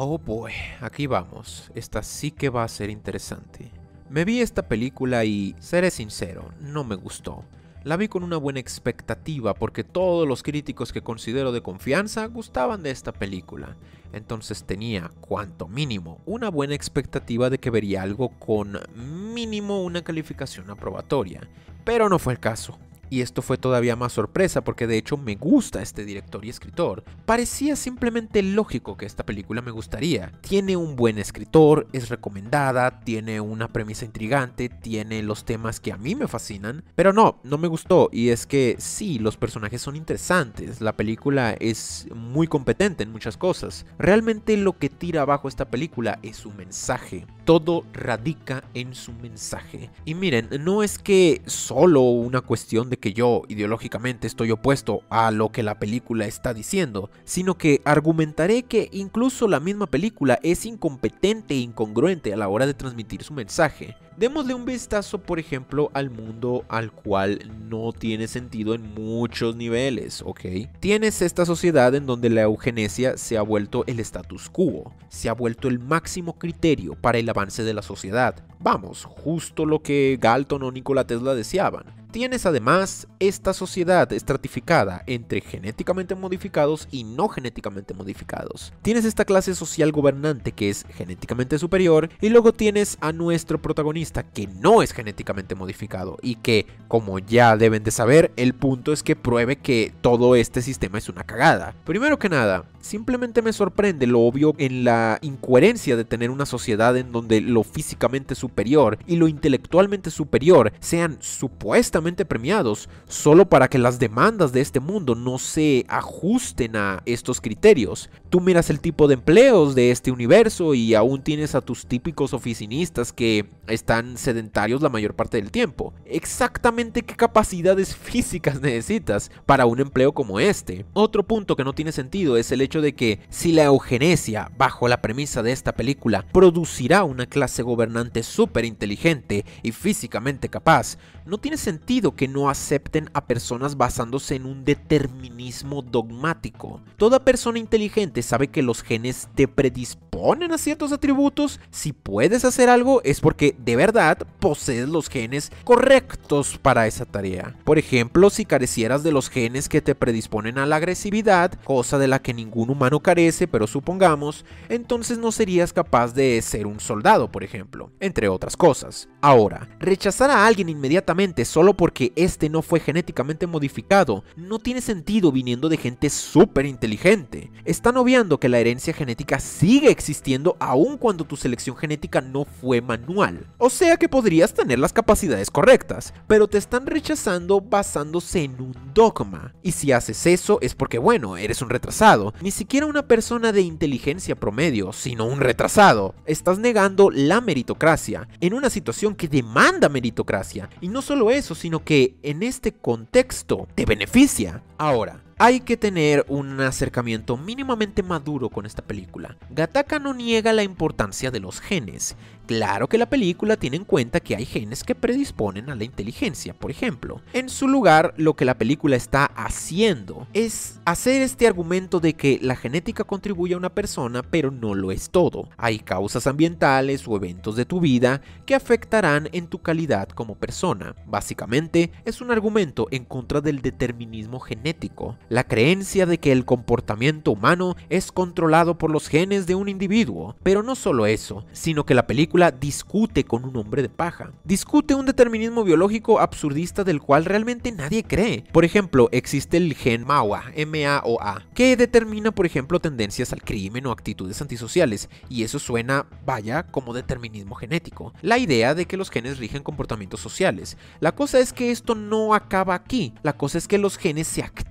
Oh boy, aquí vamos. Esta sí que va a ser interesante. Me vi esta película y, seré sincero, no me gustó. La vi con una buena expectativa porque todos los críticos que considero de confianza gustaban de esta película. Entonces tenía, cuanto mínimo, una buena expectativa de que vería algo con mínimo una calificación aprobatoria. Pero no fue el caso. Y esto fue todavía más sorpresa porque de hecho me gusta este director y escritor. Parecía simplemente lógico que esta película me gustaría. Tiene un buen escritor, es recomendada, tiene una premisa intrigante, tiene los temas que a mí me fascinan. Pero no, no me gustó. Y es que sí, los personajes son interesantes. La película es muy competente en muchas cosas. Realmente lo que tira abajo esta película es su mensaje. Todo radica en su mensaje. Y miren, no es que solo una cuestión de que yo ideológicamente estoy opuesto a lo que la película está diciendo, sino que argumentaré que incluso la misma película es incompetente e incongruente a la hora de transmitir su mensaje. Démosle un vistazo, por ejemplo, al mundo al cual no tiene sentido en muchos niveles, ¿ok? Tienes esta sociedad en donde la eugenesia se ha vuelto el status quo, se ha vuelto el máximo criterio para el avance de la sociedad. Vamos, justo lo que Galton o Nikola Tesla deseaban. Tienes además esta sociedad estratificada entre genéticamente modificados y no genéticamente modificados. Tienes esta clase social gobernante que es genéticamente superior y luego tienes a nuestro protagonista que no es genéticamente modificado y que, como ya deben de saber, el punto es que pruebe que todo este sistema es una cagada. Primero que nada, simplemente me sorprende lo obvio en la incoherencia de tener una sociedad en donde lo físicamente superior y lo intelectualmente superior sean supuestamente premiados solo para que las demandas de este mundo no se ajusten a estos criterios. Tú miras el tipo de empleos de este universo y aún tienes a tus típicos oficinistas que están sedentarios la mayor parte del tiempo. Exactamente qué capacidades físicas necesitas para un empleo como este. Otro punto que no tiene sentido es el hecho de que si la eugenesia, bajo la premisa de esta película, producirá una clase gobernante súper inteligente y físicamente capaz, no tiene sentido que no acepten a personas basándose en un determinismo dogmático. Toda persona inteligente sabe que los genes te predisponen a ciertos atributos. Si puedes hacer algo es porque de verdad posees los genes correctos para esa tarea. Por ejemplo, si carecieras de los genes que te predisponen a la agresividad, cosa de la que ningún humano carece, pero supongamos, entonces no serías capaz de ser un soldado, por ejemplo, entre otras cosas. Ahora, rechazar a alguien inmediatamente solo porque este no fue genéticamente modificado no tiene sentido viniendo de gente súper inteligente. Están obviando que la herencia genética sigue existiendo aun cuando tu selección genética no fue manual. O sea que podrías tener las capacidades correctas, pero te están rechazando basándose en un dogma. Y si haces eso es porque bueno, eres un retrasado. Ni siquiera una persona de inteligencia promedio, sino un retrasado. Estás negando la meritocracia en una situación que demanda meritocracia. Y no solo eso, sino que en este contexto te beneficia. Ahora, hay que tener un acercamiento mínimamente maduro con esta película. Gataka no niega la importancia de los genes. Claro que la película tiene en cuenta que hay genes que predisponen a la inteligencia, por ejemplo. En su lugar, lo que la película está haciendo es hacer este argumento de que la genética contribuye a una persona, pero no lo es todo. Hay causas ambientales o eventos de tu vida que afectarán en tu calidad como persona. Básicamente, es un argumento en contra del determinismo genético la creencia de que el comportamiento humano es controlado por los genes de un individuo. Pero no solo eso, sino que la película discute con un hombre de paja. Discute un determinismo biológico absurdista del cual realmente nadie cree. Por ejemplo, existe el gen MAOA, M-A-O-A, que determina, por ejemplo, tendencias al crimen o actitudes antisociales, y eso suena, vaya, como determinismo genético. La idea de que los genes rigen comportamientos sociales. La cosa es que esto no acaba aquí, la cosa es que los genes se activan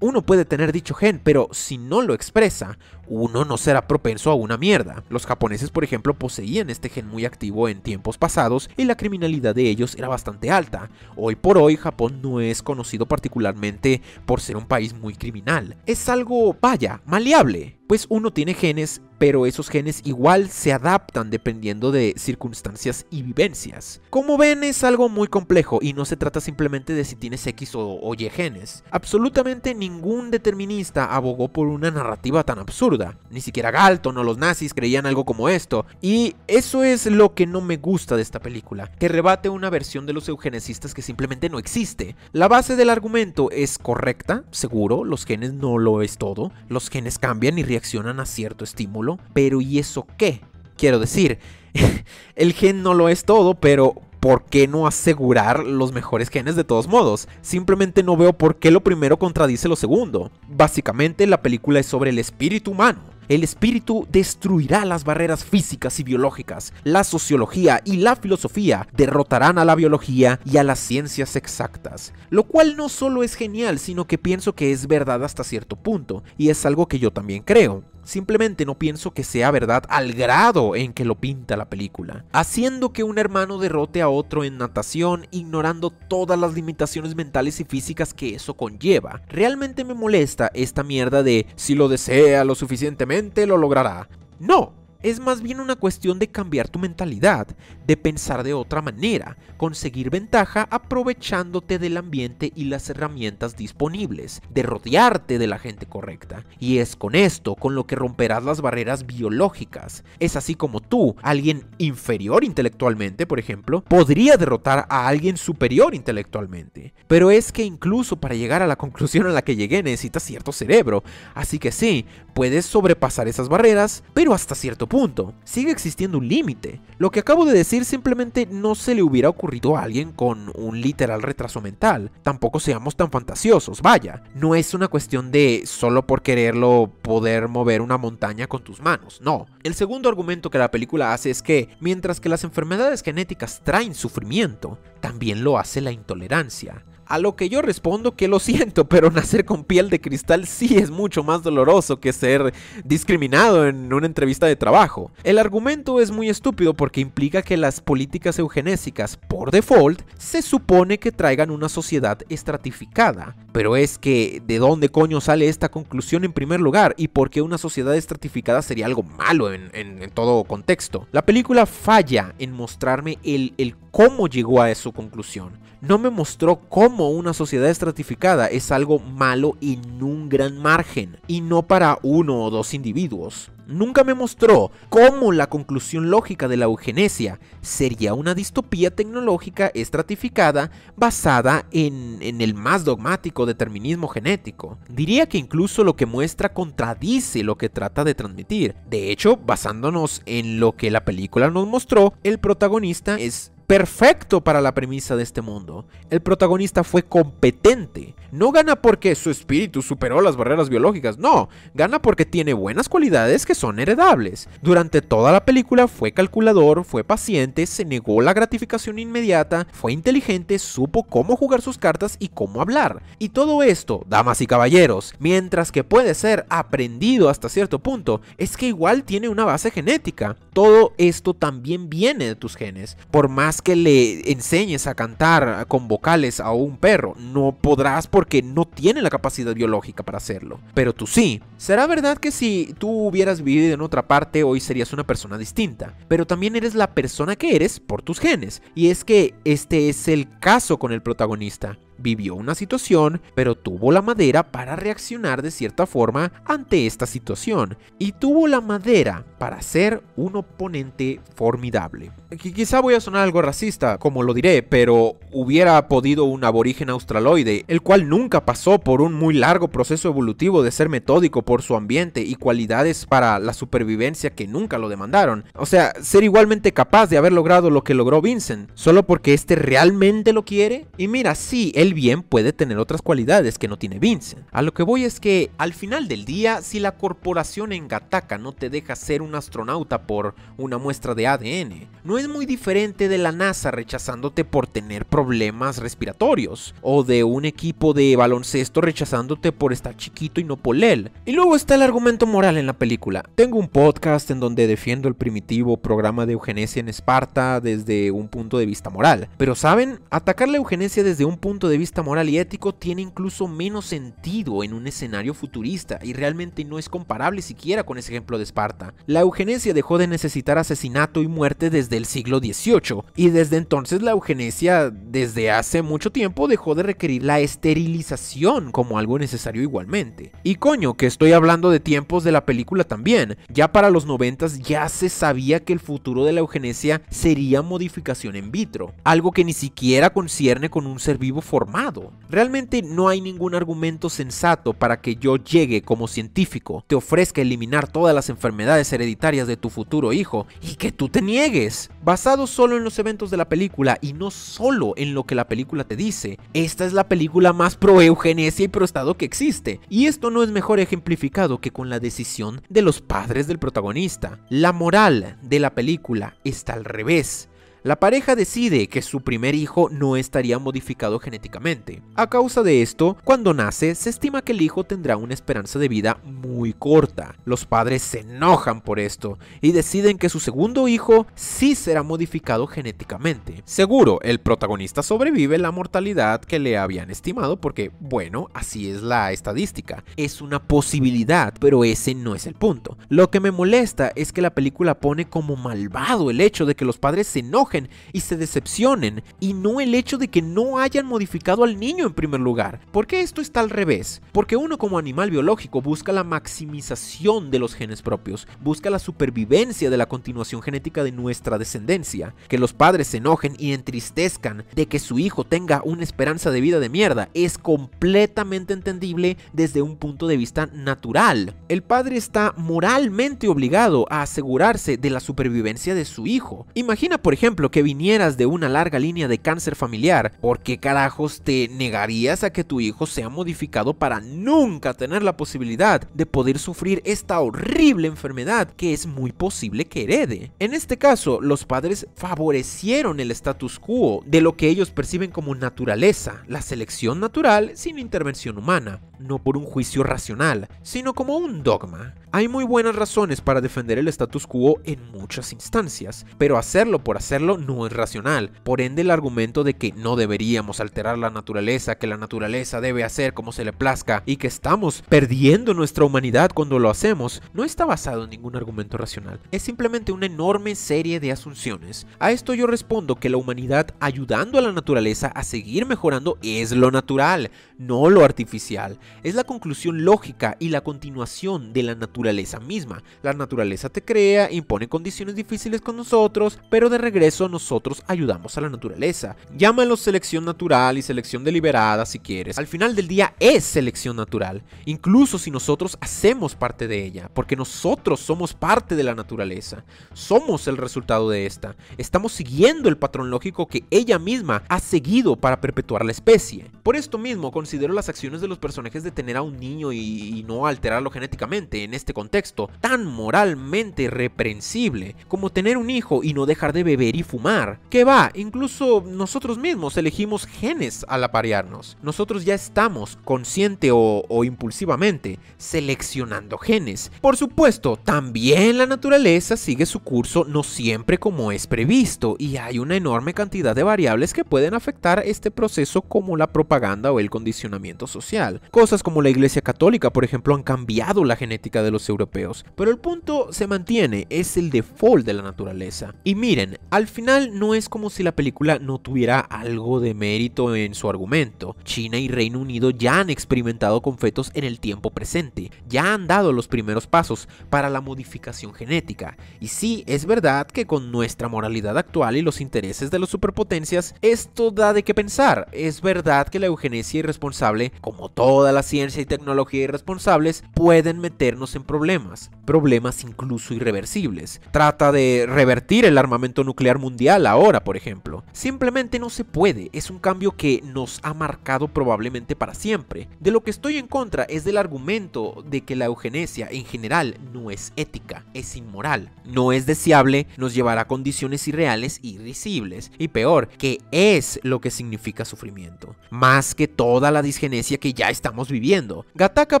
uno puede tener dicho gen, pero si no lo expresa, uno no será propenso a una mierda. Los japoneses, por ejemplo, poseían este muy activo en tiempos pasados y la criminalidad de ellos era bastante alta. Hoy por hoy, Japón no es conocido particularmente por ser un país muy criminal. Es algo, vaya, maleable. Pues uno tiene genes, pero esos genes igual se adaptan dependiendo de circunstancias y vivencias. Como ven, es algo muy complejo y no se trata simplemente de si tienes X o, Y genes. Absolutamente ningún determinista abogó por una narrativa tan absurda. Ni siquiera Galton o los nazis creían algo como esto. Y eso es lo que no me gusta de esta película, que rebate una versión de los eugenesistas que simplemente no existe. La base del argumento es correcta, seguro, los genes no lo es todo. Los genes cambian y reaccionan a cierto estímulo. Pero ¿y eso qué? Quiero decir, el gen no lo es todo, pero ¿por qué no asegurar los mejores genes de todos modos? Simplemente no veo por qué lo primero contradice lo segundo. Básicamente la película es sobre el espíritu humano. El espíritu destruirá las barreras físicas y biológicas. La sociología y la filosofía derrotarán a la biología y a las ciencias exactas. Lo cual no solo es genial, sino que pienso que es verdad hasta cierto punto, y es algo que yo también creo. Simplemente no pienso que sea verdad al grado en que lo pinta la película, haciendo que un hermano derrote a otro en natación, ignorando todas las limitaciones mentales y físicas que eso conlleva. Realmente me molesta esta mierda de si lo desea lo suficientemente lo logrará. No, es más bien una cuestión de cambiar tu mentalidad, de pensar de otra manera, conseguir ventaja aprovechándote del ambiente y las herramientas disponibles, de rodearte de la gente correcta. Y es con esto con lo que romperás las barreras biológicas. Es así como tú, alguien inferior intelectualmente, por ejemplo, podría derrotar a alguien superior intelectualmente. Pero es que incluso para llegar a la conclusión a la que llegué necesitas cierto cerebro. Así que sí, puedes sobrepasar esas barreras, pero hasta cierto punto. Sigue existiendo un límite. Lo que acabo de decir simplemente no se le hubiera ocurrido a alguien con un literal retraso mental. Tampoco seamos tan fantasiosos, vaya. No es una cuestión de solo por quererlo poder mover una montaña con tus manos, no. El segundo argumento que la película hace es que, mientras que las enfermedades genéticas traen sufrimiento, también lo hace la intolerancia. A lo que yo respondo que lo siento, pero nacer con piel de cristal sí es mucho más doloroso que ser discriminado en una entrevista de trabajo. El argumento es muy estúpido porque implica que las políticas eugenésicas, por default, se supone que traigan una sociedad estratificada. Pero es que, ¿de dónde coño sale esta conclusión en primer lugar? ¿Y por qué una sociedad estratificada sería algo malo en, todo contexto? La película falla en mostrarme el, el cómo llegó a su conclusión. No me mostró cómo una sociedad estratificada es algo malo en un gran margen y no para uno o dos individuos. Nunca me mostró cómo la conclusión lógica de la eugenesia sería una distopía tecnológica estratificada basada en, en, el más dogmático determinismo genético. Diría que incluso lo que muestra contradice lo que trata de transmitir. De hecho, basándonos en lo que la película nos mostró, el protagonista es perfecto para la premisa de este mundo. El protagonista fue competente. No gana porque su espíritu superó las barreras biológicas, no, gana porque tiene buenas cualidades que son heredables. Durante toda la película fue calculador, fue paciente, se negó la gratificación inmediata, fue inteligente, supo cómo jugar sus cartas y cómo hablar. Y todo esto, damas y caballeros, mientras que puede ser aprendido hasta cierto punto, es que igual tiene una base genética. Todo esto también viene de tus genes. Por más que le enseñes a cantar con vocales a un perro, no podrás porque no tiene la capacidad biológica para hacerlo. Pero tú sí. Será verdad que si tú hubieras vivido en otra parte, hoy serías una persona distinta. Pero también eres la persona que eres por tus genes. Y es que este es el caso con el protagonista vivió una situación, pero tuvo la madera para reaccionar de cierta forma ante esta situación, y tuvo la madera para ser un oponente formidable. Quizá voy a sonar algo racista, como lo diré, pero hubiera podido un aborigen australoide, el cual nunca pasó por un muy largo proceso evolutivo de ser metódico por su ambiente y cualidades para la supervivencia que nunca lo demandaron. O sea, ser igualmente capaz de haber logrado lo que logró Vincent, solo porque este realmente lo quiere. Y mira, sí, él bien puede tener otras cualidades que no tiene Vincent. A lo que voy es que, al final del día, si la corporación en Gataka no te deja ser un astronauta por una muestra de ADN, no es muy diferente de la NASA rechazándote por tener problemas respiratorios, o de un equipo de baloncesto rechazándote por estar chiquito y no polel. Y luego está el argumento moral en la película. Tengo un podcast en donde defiendo el primitivo programa de eugenesia en Esparta desde un punto de vista moral, pero saben, atacar la eugenesia desde un punto de vista moral y ético tiene incluso menos sentido en un escenario futurista y realmente no es comparable siquiera con ese ejemplo de Esparta. La eugenesia dejó de necesitar asesinato y muerte desde el siglo XVIII y desde entonces la eugenesia desde hace mucho tiempo dejó de requerir la esterilización como algo necesario igualmente. Y coño, que estoy hablando de tiempos de la película también. Ya para los 90 ya se sabía que el futuro de la eugenesia sería modificación en vitro, algo que ni siquiera concierne con un ser vivo formado. Realmente no hay ningún argumento sensato para que yo llegue como científico, te ofrezca eliminar todas las enfermedades hereditarias de tu futuro hijo y que tú te niegues. Basado solo en los eventos de la película y no solo en lo que la película te dice, esta es la película más pro eugenesia y pro estado que existe. Y esto no es mejor ejemplificado que con la decisión de los padres del protagonista. La moral de la película está al revés. La pareja decide que su primer hijo no estaría modificado genéticamente. A causa de esto, cuando nace, se estima que el hijo tendrá una esperanza de vida muy corta. Los padres se enojan por esto y deciden que su segundo hijo sí será modificado genéticamente. Seguro, el protagonista sobrevive la mortalidad que le habían estimado porque, bueno, así es la estadística. Es una posibilidad, pero ese no es el punto. Lo que me molesta es que la película pone como malvado el hecho de que los padres se enojen y se decepcionen, y no el hecho de que no hayan modificado al niño en primer lugar. ¿Por qué esto está al revés? Porque uno como animal biológico busca la maximización de los genes propios, busca la supervivencia de la continuación genética de nuestra descendencia. Que los padres se enojen y entristezcan de que su hijo tenga una esperanza de vida de mierda es completamente entendible desde un punto de vista natural. El padre está moralmente obligado a asegurarse de la supervivencia de su hijo. Imagina, por ejemplo, que vinieras de una larga línea de cáncer familiar, ¿por qué carajos te negarías a que tu hijo sea modificado para nunca tener la posibilidad de poder sufrir esta horrible enfermedad que es muy posible que herede? En este caso, los padres favorecieron el status quo de lo que ellos perciben como naturaleza, la selección natural sin intervención humana, no por un juicio racional, sino como un dogma. Hay muy buenas razones para defender el status quo en muchas instancias, pero hacerlo por hacerlo no es racional. Por ende, el argumento de que no deberíamos alterar la naturaleza, que la naturaleza debe hacer como se le plazca y que estamos perdiendo nuestra humanidad cuando lo hacemos, no está basado en ningún argumento racional. Es simplemente una enorme serie de asunciones. A esto yo respondo que la humanidad ayudando a la naturaleza a seguir mejorando es lo natural, no lo artificial. Es la conclusión lógica y la continuación de la naturaleza misma. La naturaleza te crea, impone condiciones difíciles con nosotros, pero de regreso nosotros ayudamos a la naturaleza. Llámalo selección natural y selección deliberada si quieres. Al final del día es selección natural, incluso si nosotros hacemos parte de ella, porque nosotros somos parte de la naturaleza. Somos el resultado de esta. Estamos siguiendo el patrón lógico que ella misma ha seguido para perpetuar la especie. Por esto mismo considero las acciones de los personajes de tener a un niño y no alterarlo genéticamente en este contexto tan moralmente reprensible como tener un hijo y no dejar de beber y fumar. Que va, incluso nosotros mismos elegimos genes al aparearnos. Nosotros ya estamos, consciente o, o impulsivamente, seleccionando genes. Por supuesto, también la naturaleza sigue su curso no siempre como es previsto y hay una enorme cantidad de variables que pueden afectar este proceso como la propaganda o el condicionamiento social. Cosas como la Iglesia Católica, por ejemplo, han cambiado la genética de los europeos. Pero el punto se mantiene, es el default de la naturaleza. Y miren, al final no es como si la película no tuviera algo de mérito en su argumento. China y Reino Unido ya han experimentado con fetos en el tiempo presente, ya han dado los primeros pasos para la modificación genética. Y sí, es verdad que con nuestra moralidad actual y los intereses de las superpotencias, esto da de qué pensar. Es verdad que la eugenesia irresponsable, como toda la ciencia y tecnología irresponsables, pueden meternos en problemas, problemas incluso irreversibles. Trata de revertir el armamento nuclear mundial ahora, por ejemplo. Simplemente no se puede, es un cambio que nos ha marcado probablemente para siempre. De lo que estoy en contra es del argumento de que la eugenesia en general no es ética, es inmoral, no es deseable, nos llevará a condiciones irreales y irrisibles, y peor, que es lo que significa sufrimiento, más que toda la disgenesia que ya estamos viviendo. Gataka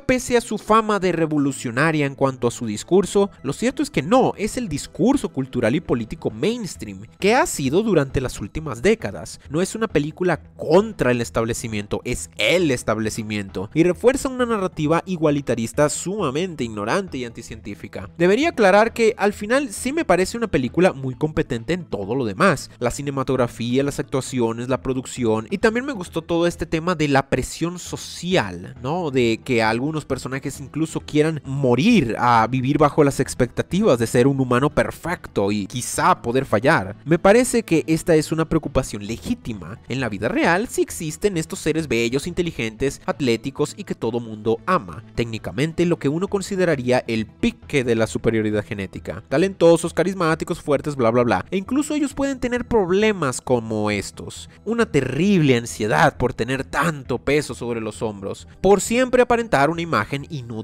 pese a su fama de revolucionaria en cuanto a su discurso, lo cierto es que no, es el discurso cultural y político mainstream que ha sido durante las últimas décadas. No es una película contra el establecimiento, es el establecimiento y refuerza una narrativa igualitarista sumamente ignorante y anticientífica. Debería aclarar que al final sí me parece una película muy competente en todo lo demás, la cinematografía, las actuaciones, la producción y también me gustó todo este tema de la presión social, ¿no? De que algunos personajes incluso quieran morir a vivir bajo las expectativas de ser un humano perfecto y quizá poder fallar. Me parece que esta es una preocupación legítima. En la vida real sí existen estos seres bellos, inteligentes, atléticos y que todo mundo ama. Técnicamente lo que uno consideraría el pique de la superioridad genética. Talentosos, carismáticos, fuertes, bla bla bla. E incluso ellos pueden tener problemas como estos. Una terrible ansiedad por tener tanto peso sobre los hombros. Por siempre aparentar una imagen y no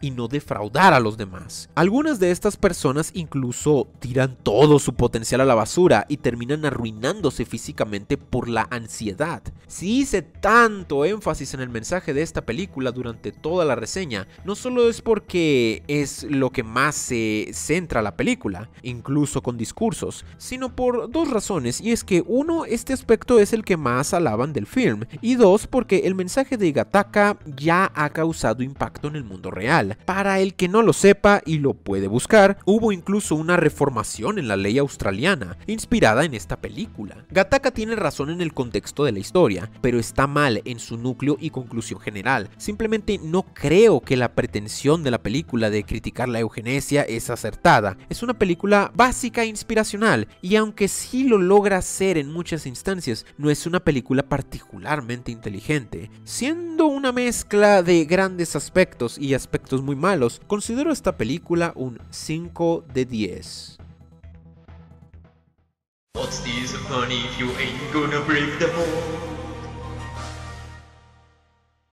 y no defraudar a los demás. Algunas de estas personas incluso tiran todo su potencial a la basura y terminan arruinándose físicamente por la ansiedad. Si hice tanto énfasis en el mensaje de esta película durante toda la reseña, no solo es porque es lo que más se centra la película, incluso con discursos, sino por dos razones, y es que uno, este aspecto es el que más alaban del film, y dos, porque el mensaje de Gataka ya ha causado impacto en el mundo real. Para el que no lo sepa y lo puede buscar, hubo incluso una reformación en la ley australiana, inspirada en esta película. Gataka tiene razón en el contexto de la historia, pero está mal en su núcleo y conclusión general. Simplemente no creo que la pretensión de la película de criticar la eugenesia es acertada. Es una película básica e inspiracional, y aunque sí lo logra hacer en muchas instancias, no es una película particularmente inteligente. Siendo una mezcla de grandes aspectos y aspectos muy malos, considero esta película un 5 de 10. What's this money if you ain't gonna break the mold?